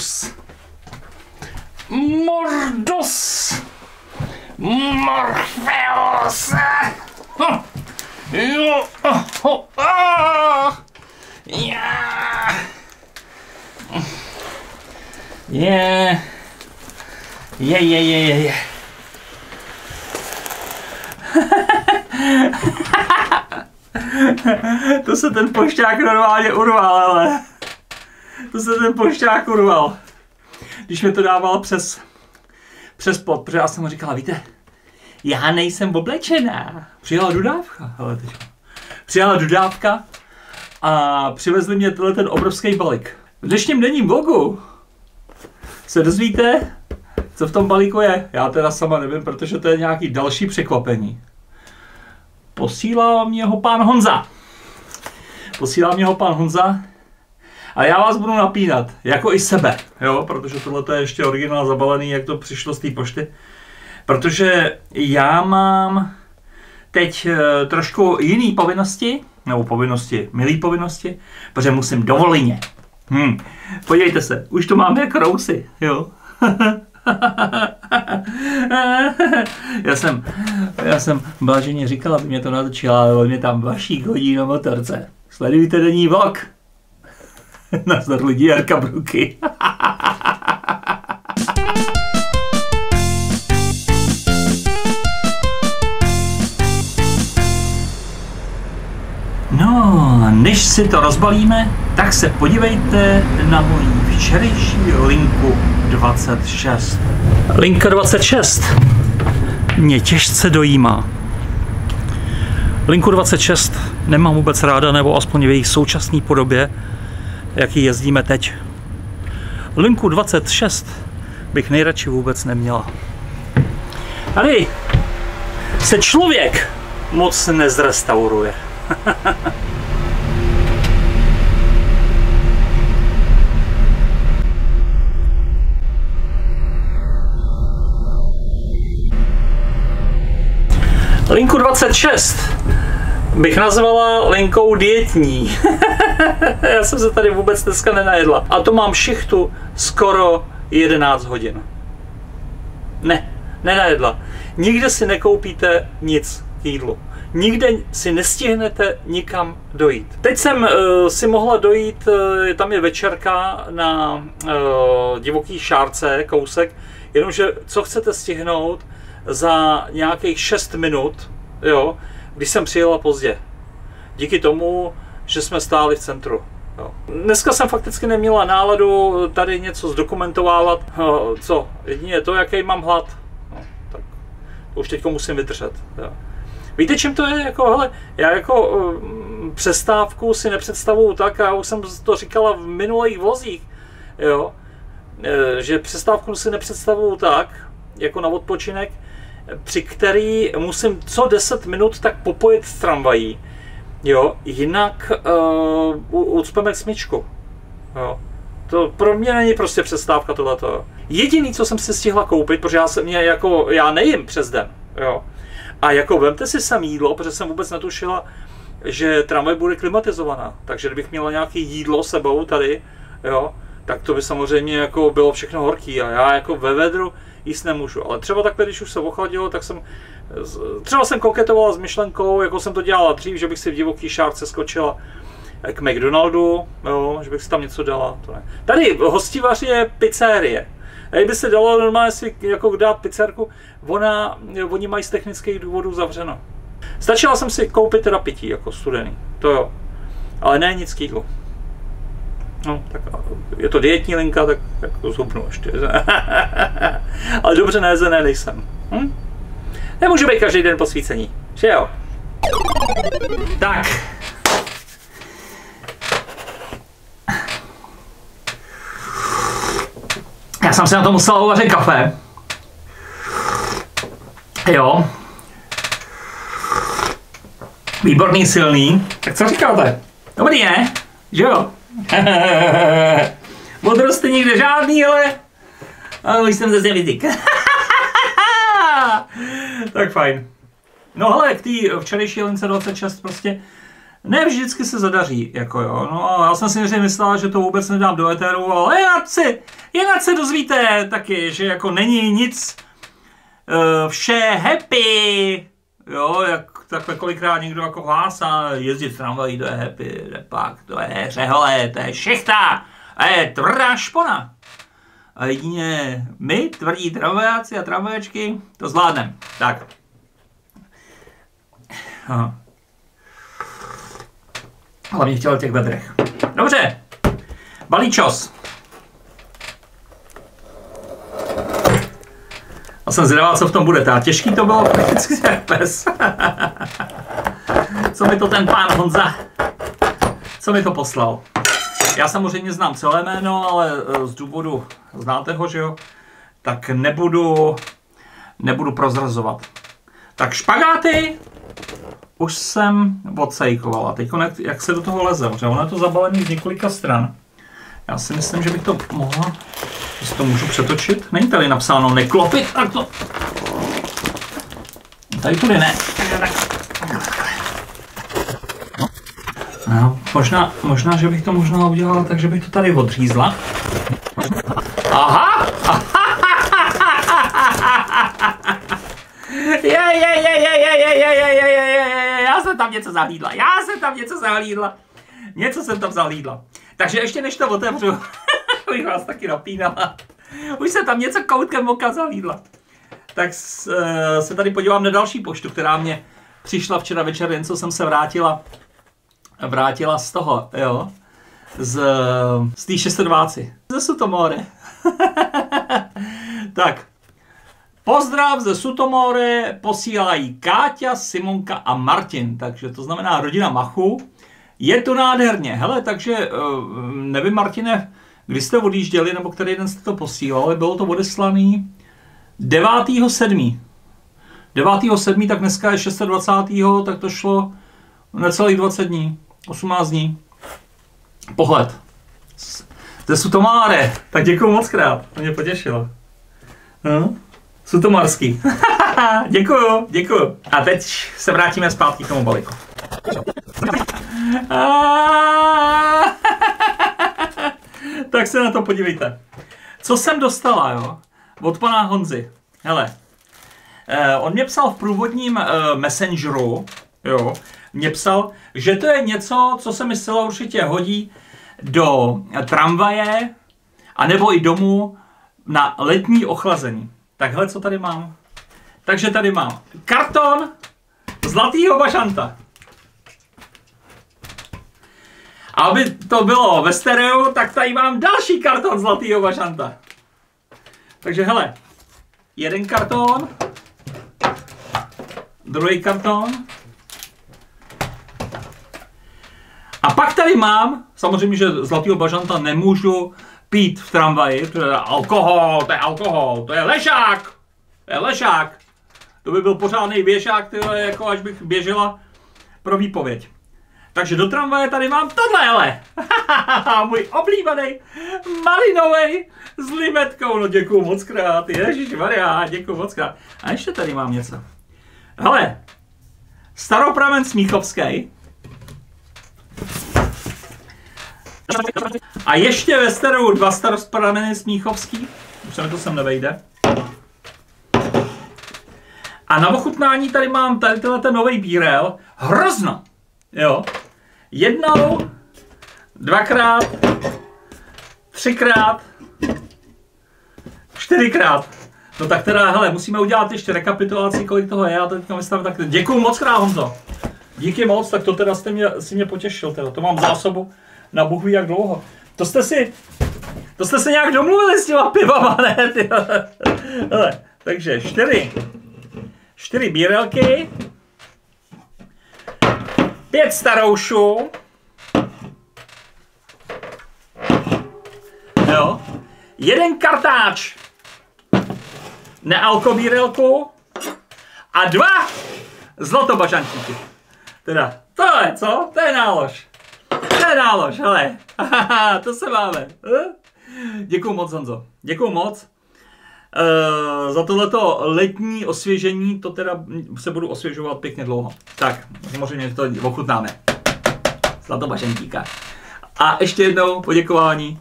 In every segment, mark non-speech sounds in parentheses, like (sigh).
Mordus. Mordus. Morpheus. Hm. Jo. Oh, oh. Je. Je, je, je, je, je. (laughs) to se ten pošťák normálně urval, ale. To se ten pošťák urval. Když mi to dával přes, přes pod, protože já jsem mu říkal, víte, já nejsem oblečená. Přijela dodávka, hele teď. Přijela dodávka a přivezli mě tenhle ten obrovský balík. V dnešním denním vlogu se dozvíte, co v tom balíku je. Já teda sama nevím, protože to je nějaký další překvapení. Posílá mě ho pán Honza. Posílá mě ho pán Honza. A já vás budu napínat, jako i sebe, jo, protože tohle je ještě originál zabalený, jak to přišlo z té pošty. Protože já mám teď eh, trošku jiný povinnosti, nebo povinnosti, milý povinnosti, protože musím dovoleně. Hm. Podívejte se, už to máme jak rousy, jo. (laughs) já jsem, já jsem Blaženě říkal, aby mě to natočila, ale on mě tam vaší hodí na motorce. Sledujte denní vlog. (laughs) Nazdar lidi Jarka Bruky. (laughs) No, než si to rozbalíme, tak se podívejte na moji včerejší linku 26. Linka 26 mě těžce dojímá. Linku 26 nemám vůbec ráda, nebo aspoň v jejich současné podobě, jaký jezdíme teď. Linku 26 bych nejradši vůbec neměla. Tady se člověk moc nezrestauruje. (laughs) Linku 26 bych nazvala linkou dietní. (laughs) Já jsem se tady vůbec dneska nenajedla. A to mám šichtu skoro 11 hodin. Ne, nenajedla. Nikde si nekoupíte nic k jídlu. Nikde si nestihnete nikam dojít. Teď jsem uh, si mohla dojít, uh, tam je večerka na uh, divoký šárce, kousek, jenomže co chcete stihnout, za nějakých 6 minut, jo, když jsem přijela pozdě. Díky tomu, že jsme stáli v centru. Jo. Dneska jsem fakticky neměla náladu tady něco zdokumentovávat. Co? Jedině to, jaký mám hlad. No, tak to už teď musím vydržet. Jo. Víte, čím to je? Jako, hele, já jako um, přestávku si nepředstavuju tak, já už jsem to říkala v minulých vozích, jo, e, že přestávku si nepředstavuju tak, jako na odpočinek, při který musím co 10 minut tak popojit s tramvají, jo, jinak uh, ucpeme smyčku, jo. To pro mě není prostě přestávka tohleto. Jediný, co jsem si stihla koupit, protože já, se, mě jako, já nejím přes den, jo. A jako vemte si sem jídlo, protože jsem vůbec netušila, že tramvaj bude klimatizovaná. Takže kdybych měla nějaké jídlo sebou tady, jo, tak to by samozřejmě jako bylo všechno horký. A já jako ve vedru, jíst nemůžu. Ale třeba takhle, když už se ochladilo, tak jsem, třeba jsem koketovala s myšlenkou, jako jsem to dělala dřív, že bych si v divoký šárce skočila k McDonaldu, jo, že bych si tam něco dala. To ne. Tady hostivař je pizzerie. A by se dalo normálně si jako dát pizzerku, ona, oni mají z technických důvodů zavřeno. Stačila jsem si koupit teda pití jako studený, to jo. Ale ne nic k. No, tak je to dietní linka, tak, tak to zhubnu ještě. (laughs) Ale dobře nejezené nejsem. Hm? Nemůžu být každý den posvícení, že jo? Tak. Já jsem si na to musel uvařit kafe. Jo. Výborný, silný. Tak co říkáte? Dobrý, ne? Že jo? (laughs) Modrosty nikde žádný, ale... Ale už jsem zase vytyk. (laughs) tak fajn. No ale k té včerejší lince 26 prostě Ne vždycky se zadaří, jako jo. No, já jsem si neřejmě myslela, že to vůbec nedám do eteru, ale jinak si, jinak se dozvíte taky, že jako není nic uh, vše happy, jo, jak takhle kolikrát někdo jako hlásá, jezdit tramvají, to je happy, pak, to je řehole, to je šechta, a je tvrdá špona. A jedině my, tvrdí tramvajáci a tramvajačky, to zvládneme. Tak. Aha. Hlavně chtěl těch vedrech. Dobře. Balíčos. A jsem zvědavá, co v tom bude. Ta těžký to bylo prakticky pes. (laughs) co mi to ten pán Honza, co mi to poslal? Já samozřejmě znám celé jméno, ale eh, z důvodu, znáte ho, že jo? Tak nebudu, nebudu prozrazovat. Tak špagáty už jsem odsejkovala. Teď jak, jak se do toho leze, protože ono je to zabalené z několika stran. Já si myslím, že bych to mohla, že to můžu přetočit. Není tady napsáno neklopit, tak to... Tady tudy ne. No, možná, možná, že bych to možná udělala tak, že bych to tady odřízla. Aha! Je, je, je, je, je, je, je, je, je, je, já jsem tam něco zahlídla, já jsem tam něco zahlídla. Něco jsem tam zahlídla. Takže ještě než to otevřu, bych vás taky napínala. Už jsem tam něco koutkem oka zahlídla. Tak se tady podívám na další poštu, která mě přišla včera večer, jen co jsem se vrátila vrátila z toho, jo, z, z té šestodváci. Ze Sutomore. (laughs) tak, pozdrav ze Sutomore posílají Káťa, Simonka a Martin, takže to znamená rodina Machu. Je to nádherně, hele, takže eh, nevím, Martine, kdy jste odjížděli, nebo který den jste to posílali, bylo to odeslaný 9.7. 9.7. tak dneska je 26. tak to šlo necelých 20 dní. 18 dní. Pohled. Ze Sutomáre. Tak děkuji moc krát. To mě potěšilo. No. Sutomarský. (laughs) děkuju, děkuju. A teď se vrátíme zpátky k tomu balíku. (laughs) tak se na to podívejte. Co jsem dostala, jo? Od pana Honzy. Hele, eh, on mě psal v průvodním eh, messengeru, jo, mě psal, že to je něco, co se mi zcela určitě hodí do tramvaje, anebo i domů na letní ochlazení. Takhle, co tady mám? Takže tady mám karton zlatýho bažanta. A aby to bylo ve stereo, tak tady mám další karton zlatýho bažanta. Takže hele, jeden karton, druhý karton, A pak tady mám, samozřejmě, že zlatýho bažanta nemůžu pít v tramvaji, to je alkohol, to je alkohol, to je ležák, to je ležák. To by byl pořádný tyhle, jako až bych běžela pro výpověď. Takže do tramvaje tady mám tohle, hele. (laughs) Můj oblíbený malinový s limetkou. No děkuju moc krát. Ježíš Maria, děkuju moc krát. A ještě tady mám něco. Hele, staropramen Smíchovský, a ještě ve starou dva starostprameny Smíchovský. Už se mi to sem nevejde. A na ochutnání tady mám tady tenhle ten nový bírel. Hrozno! Jo. Jednou, dvakrát, třikrát, čtyřikrát. No tak teda, hele, musíme udělat ještě rekapitulaci, kolik toho je. Já to teďka vystavím tak. Děkuju moc krát, Honzo. Díky moc, tak to teda jste mě, si mě potěšil. Teda. To mám zásobu na Bůh jak dlouho. To jste si, to jste se nějak domluvili s těma pivama, ne? Hele, takže čtyři, čtyři bírelky, pět staroušů, jo, jeden kartáč nealkobírelku a dva zlatobažantíky. Teda, to je co? To je nálož. To je nálož, hele. (laughs) to se máme. Hm? Děkuju moc, Honzo. Děkuju moc. Uh, za tohleto letní osvěžení, to teda se budu osvěžovat pěkně dlouho. Tak, samozřejmě to ochutnáme. za to bažentíka. A ještě jednou poděkování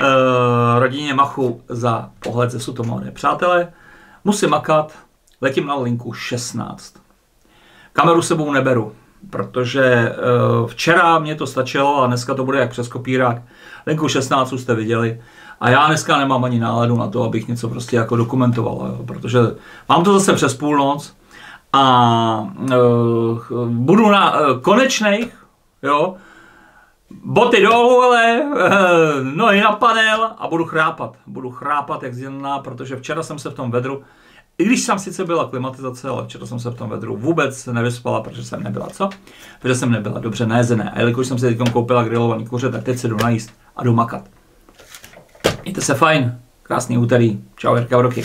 uh, rodině Machu za pohled ze Sutomore. Přátelé, musím makat, letím na linku 16. Kameru sebou neberu, protože uh, včera mě to stačilo a dneska to bude jak přes kopírák. Linku 16 jste viděli. A já dneska nemám ani náladu na to, abych něco prostě jako dokumentoval, jo, protože mám to zase přes půlnoc a uh, budu na uh, konečných, jo, boty dolů, ale uh, nohy na panel a budu chrápat. Budu chrápat jak zjená, protože včera jsem se v tom vedru, i když tam sice byla klimatizace, ale včera jsem se v tom vedru vůbec nevyspala, protože jsem nebyla co? Protože jsem nebyla dobře najezené. A jelikož jsem si teď koupila grilovaný kuře, tak teď se jdu najíst a jdu makat. Mějte se fajn, krásný úterý, čau Jirka Vroky.